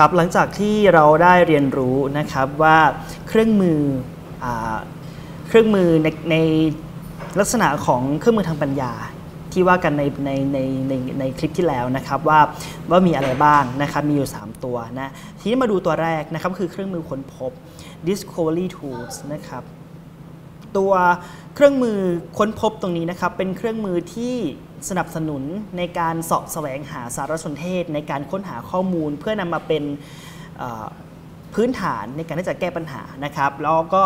ครับหลังจากที่เราได้เรียนรู้นะครับว่าเครื่องมืออเครื่องมือในในลักษณะของเครื่องมือทางปัญญาที่ว่ากันในในในในในคลิปที่แล้วนะครับว่าว่ามีอะไรบ้างนะครับมีอยู่ 3 ตัวนะทีนี้มาดูตัวแรกนะครับคือเครื่องมือค้นพบ Discovery Tools นะครับ ตัวเครื่องมือค้นพบตรงนี้นะครับ เป็นเครื่องมือที่สนับสนุนในการสาะแสวงหาสารสนเทศ ในการค้นหาข้อมูลเพื่อนำมาเป็นพื้นฐานในการที่จะแก้ปัญหานะครับ แล้วก็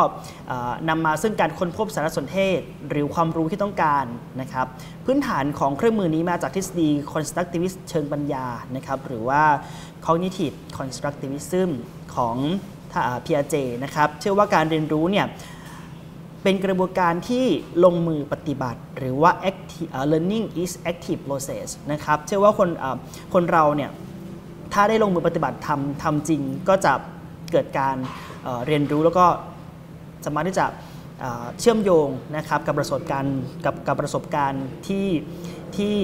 นำมาซึ่งการค้นพบสารสนเทศ หรือความรู้ที่ต้องการนะครับ พื้นฐานของเครื่องมือนี้มาจากทฤษฎี constructivist เชิงปัญญานะครับ หรือว่า cognitive constructivism ของพีอาเจนะครับ เชื่อว่าการเรียนรู้เนี่ย เป็นกระบวนการที่ลงมือปฏิบัติ หรือว่า active, เอ่อ learning is active process นะครับเชื่อว่าคนคนเราเนี่ยถ้าได้ลงมือปฏิบัติทำทำจริงก็จะเกิดการเอ่อเรียนรู้แล้วก็สามารถที่จะเอ่อเชื่อมโยงนะครับกับประสบการณ์กับกับประสบการณ์ที่ที่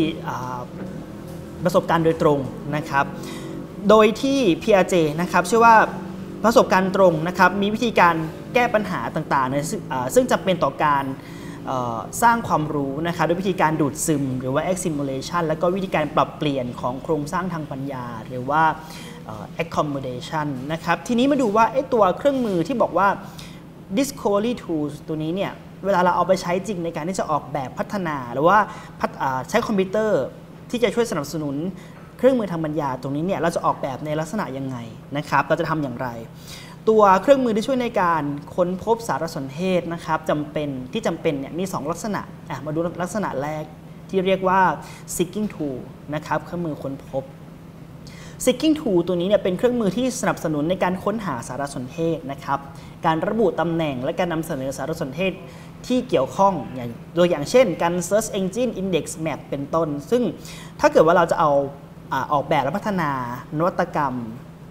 ประสบการณ์โดยตรงนะครับ โดยที่ PRJ นะครับเชื่อว่า ประสบการณ์ตรงนะครับมีวิธีการแก้ปัญหาต่างๆในซึ่งอ่าซึ่งจำเป็นต่อการสร้างความรู้นะครับด้วยวิธีการดูดซึม หรือว่า assimilation แล้วก็วิธีการปรับเปลี่ยนของโครงสร้างทางปัญญา หรือว่า accommodation นะครับทีนี้มาดูว่าไอ้ตัวเครื่องมือที่บอกว่า Discovery Tools ตัวนี้เนี่ยเวลาเราเอาไปใช้จริงในการที่จะออกแบบพัฒนา หรือว่าใช้คอมพิวเตอร์ที่จะช่วยสนับสนุน เครื่องมือทางปัญญาตรงนี้เนี่ยเราจะออกแบบในลักษณะยังไงนะครับ เราจะทำอย่างไร ตัวเครื่องมือที่ช่วยในการค้นพบสารสนเทศนะครับจำเป็นที่จำเป็นเนี่ยมี 2 ลักษณะอะมาดูลักษณะแรกที่เรียกว่า seeking tool นะครับเครื่องมือค้นพบ Seeking Tool ตัวนี้เนี่ยเป็นเครื่องมือที่สนับสนุนในการค้นหาสารสนเทศนะครับการระบุตำแหน่งและการนำเสนอสารสนเทศที่เกี่ยวข้องอย่างตัวอย่างเช่น การ Search Engine Index Map เป็นต้น ซึ่งถ้าเกิดว่าเราจะเอา ออกแบบและพัฒนานวัตกรรม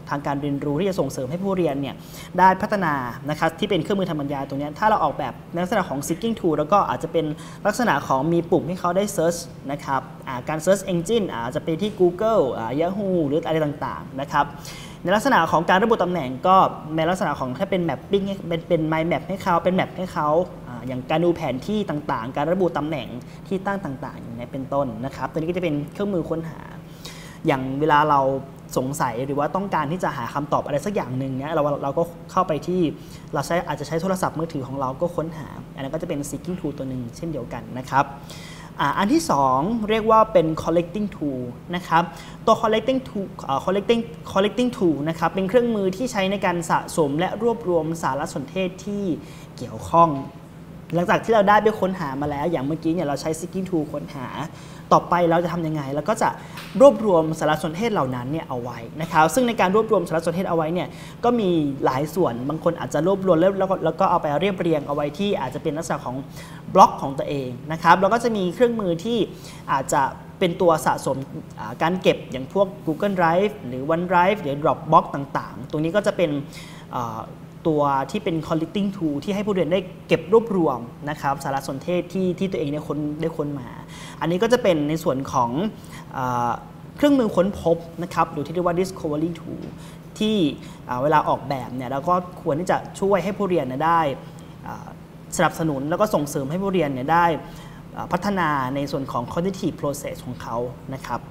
ทางการเรียนรู้ที่จะส่งเสริมให้ผู้เรียนเนี่ยได้พัฒนานะครับที่เป็นเครื่องมือทางปัญญาตรงนี้ถ้าเราออกแบบในลักษณะของ seeking tool แล้วก็อาจจะเป็นลักษณะของมีปุ่มให้เขาได้ search นะครับาการ search engine อาจจะไปที่ Google Yahoo หรืออะไรต่างๆนะครับในลักษณะของการระบุตำแหน่งก็ในลักษณะของถ้าเป็น mapping เป็นเป็น mind map ให้เขาเป็น map ให้เขาอ่าอย่างการดูแผนที่ต่างๆ การระบุตำแหน่งที่ตั้งต่างๆอย่างนี้เป็นต้นนะครับตัวนี้ก็จะเป็นเครื่องมือค้นหา อย่างเวลาเราสงสัยหรือว่าต้องการที่จะหาคำตอบอะไรสักอย่างหนึ่งเนี่ยเราเราก็เข้าไปที่เราใช้อาจจะใช้โทรศัพท์มือถือของเราก็ค้นหา อันนั้นก็จะเป็น seeking tool ตัวหนึ่งเช่นเดียวกันนะครับอันที่ 2 เรียกว่าเป็น collecting tool นะครับ ตัว collecting tool collecting collecting tool นะครับ เป็นเครื่องมือที่ใช้ในการสะสมและรวบรวมสารสนเทศที่เกี่ยวข้อง หลังจากที่เราได้ไปค้นหามาแล้ว อย่างเมื่อกี้เนี่ยเราใช้ seeking tool ค้นหา ต่อไปเราจะทำยังไงเราก็จะรวบรวมสารสนเทศเหล่านั้นเนี่ยเอาไว้นะครับซึ่งในการรวบรวมสารสนเทศเอาไว้เนี่ยก็มีหลายส่วนบางคนอาจจะรวบรวมแล้วแล้วก็แล้วก็เอาไปเรียบเรียงเอาไว้ที่อาจจะเป็นลักษณะของบล็อกของตัวเองนะครับแล้วก็จะมีเครื่องมือที่อาจจะเป็นตัวสะสมการเก็บอย่างพวก Google Drive หรือ OneDrive หรือ Dropbox ต่างๆ ตรงนี้ก็จะเป็น ตัวที่เป็น collecting tool ที่ให้ผู้เรียนได้เก็บรวบรวมนะครับสารสนเทศที่ที่ตัวเองได้ค้นได้ค้นมา อันนี้ก็จะเป็นในส่วนของอเครื่องมือค้นพบนะครับหรือที่เรียกว่า discovery tool ที่อ่เวลาออกแบบเนี่ยเราก็ควรที่จะช่วยให้ผู้เรียนนยได้สนับสนุนแล้วก็ส่งเสริมให้ผู้เรียนเนี่ยได้พัฒนาในส่วนของ cognitive process ของเขานะครับ